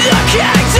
The kingdom falls